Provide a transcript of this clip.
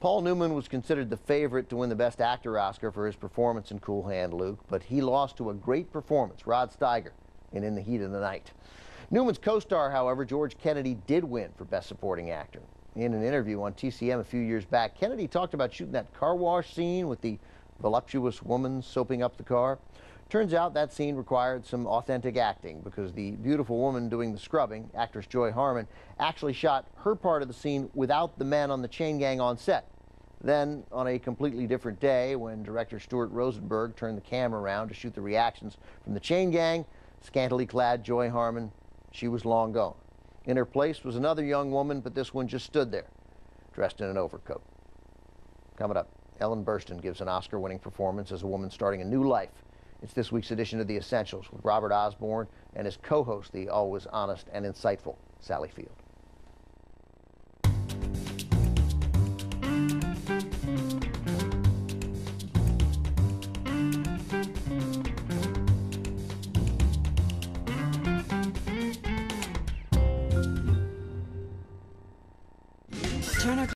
Paul Newman was considered the favorite to win the Best Actor Oscar for his performance in Cool Hand Luke, but he lost to a great performance, Rod Steiger, in In the Heat of the Night. Newman's co-star, however, George Kennedy, did win for Best Supporting Actor. In an interview on TCM a few years back, Kennedy talked about shooting that car wash scene with the voluptuous woman soaping up the car. Turns out that scene required some authentic acting because the beautiful woman doing the scrubbing, actress Joy Harmon, actually shot her part of the scene without the men on the chain gang on set. Then, on a completely different day, when director Stuart Rosenberg turned the camera around to shoot the reactions from the chain gang, scantily clad Joy Harmon, she was long gone. In her place was another young woman, but this one just stood there, dressed in an overcoat. Coming up, Ellen Burstyn gives an Oscar winning performance as a woman starting a new life. It's this week's edition of The Essentials with Robert Osborne and his co host, the always honest and insightful Sally Field. Turner